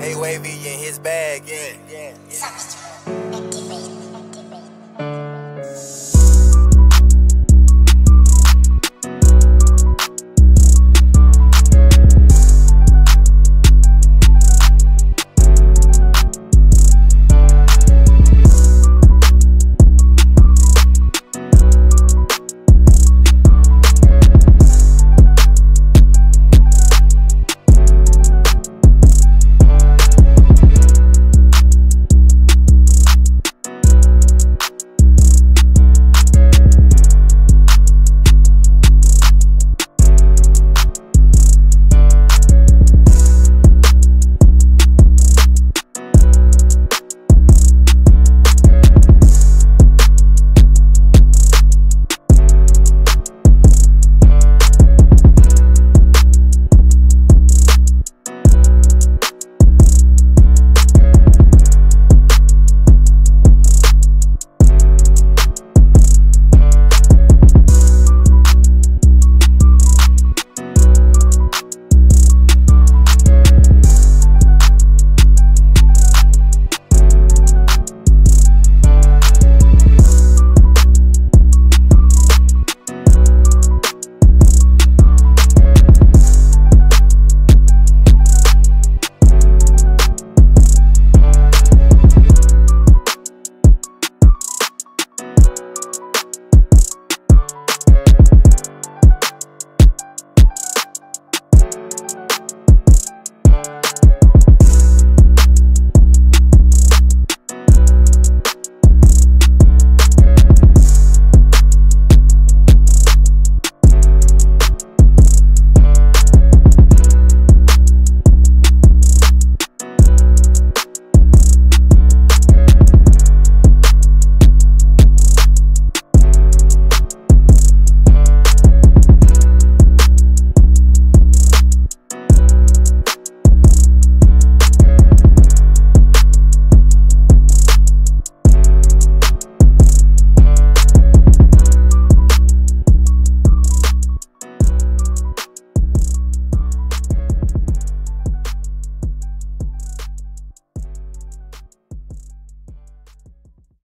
Hey Wavy in his bag, yeah. yeah.